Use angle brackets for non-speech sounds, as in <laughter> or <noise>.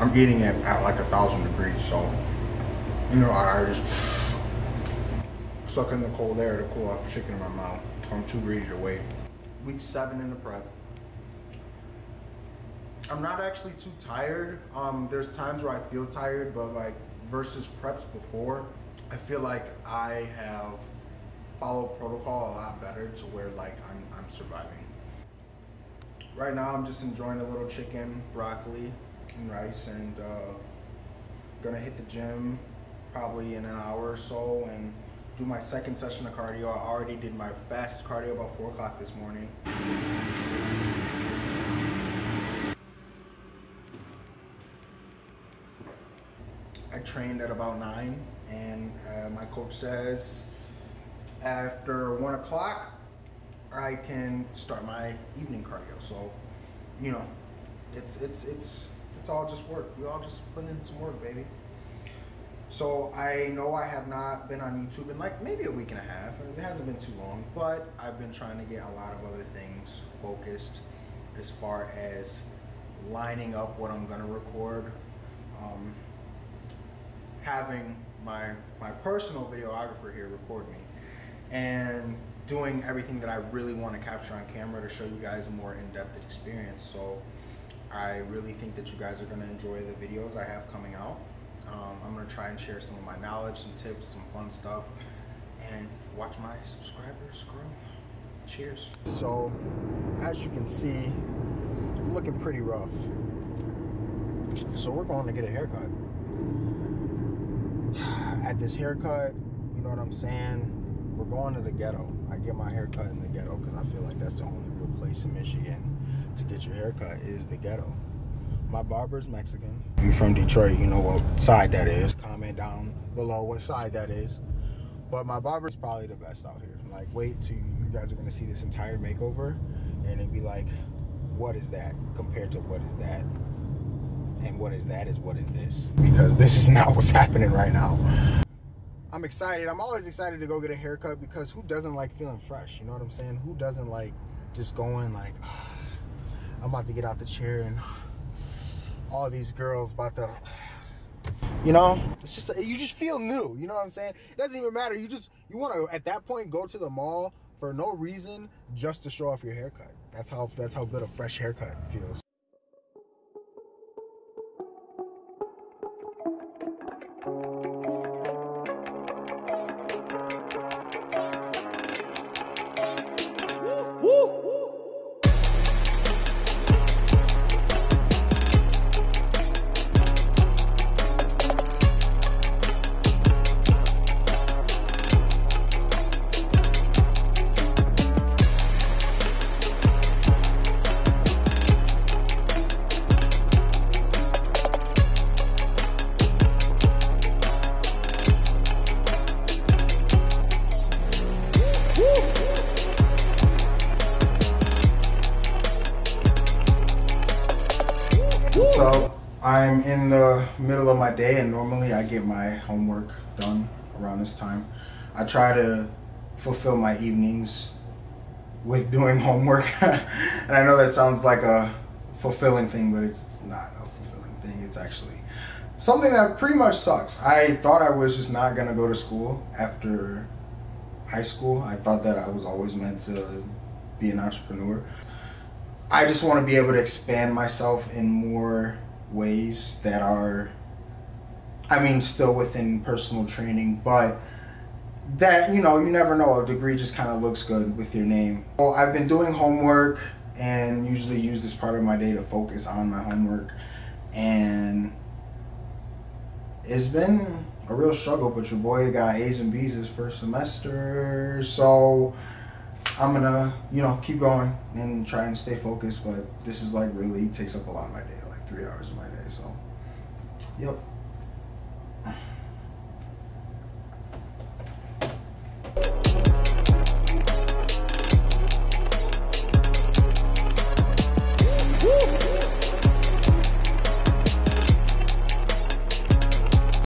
I'm getting it at like a thousand degrees, so you know I just suck in the cold air to cool off the chicken in my mouth. I'm too greedy to wait. Week seven in the prep. I'm not actually too tired. Um, there's times where I feel tired, but like versus preps before, I feel like I have followed protocol a lot better to where like I'm, I'm surviving. Right now, I'm just enjoying a little chicken, broccoli, and rice, and uh, gonna hit the gym probably in an hour or so and do my second session of cardio. I already did my fast cardio about four o'clock this morning. I trained at about nine, and uh, my coach says after one o'clock, I can start my evening cardio. So, you know, it's it's it's it's all just work. We all just put in some work, baby. So I know I have not been on YouTube in like maybe a week and a half. It hasn't been too long, but I've been trying to get a lot of other things focused as far as lining up what I'm gonna record. Um, having my my personal videographer here record me and doing everything that I really want to capture on camera to show you guys a more in-depth experience. So I really think that you guys are going to enjoy the videos I have coming out. Um, I'm going to try and share some of my knowledge, some tips, some fun stuff, and watch my subscribers grow. Cheers. So, as you can see, I'm looking pretty rough. So we're going to get a haircut. <sighs> At this haircut, you know what I'm saying? We're going to the ghetto. I get my haircut in the ghetto because I feel like that's the only real place in Michigan to get your haircut is the ghetto. My barber's Mexican. If you're from Detroit, you know what side that is. Comment down below what side that is. But my barber's probably the best out here. Like, wait till you guys are gonna see this entire makeover, and it'd be like, what is that compared to what is that? And what is that is what is this? Because this is <laughs> not what's happening right now. I'm excited. I'm always excited to go get a haircut because who doesn't like feeling fresh? You know what I'm saying? Who doesn't like just going like, ah, I'm about to get out the chair and all these girls about to you know? It's just you just feel new you know what i'm saying? It doesn't even matter you just you want to at that point go to the mall for no reason just to show off your haircut. That's how that's how good a fresh haircut feels I'm in the middle of my day, and normally I get my homework done around this time. I try to fulfill my evenings with doing <laughs> homework, and I know that sounds like a fulfilling thing, but it's not a fulfilling thing. It's actually something that pretty much sucks. I thought I was just not gonna go to school after high school. I thought that I was always meant to be an entrepreneur. I just want to be able to expand myself in more ways that are, I mean, still within personal training, but that, you know, you never know. A degree just kind of looks good with your name. Well, I've been doing homework and usually use this part of my day to focus on my homework. And it's been a real struggle, but your boy got A's and B's his first semester. So, I'm gonna, you know, keep going and try and stay focused. But this is like really takes up a lot of my day, three hours of my day. So, yep.